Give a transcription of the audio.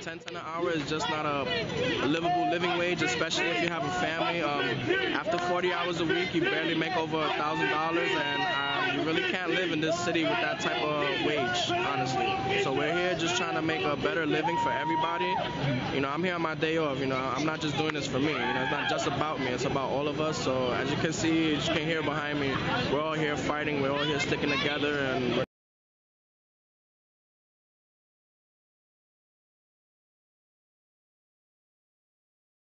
10 cents an hour is just not a, livable living wage, especially if you have a family. Um, after 40 hours a week, you barely make over a thousand dollars, and um, you really can't live in this city with that type of wage, honestly. So we're here just trying to make a better living for everybody. You know, I'm here on my day off. You know, I'm not just doing this for me. You know, it's not just about me. It's about all of us. So as you can see, as you can hear behind me, we're all here fighting. We're all here sticking together, and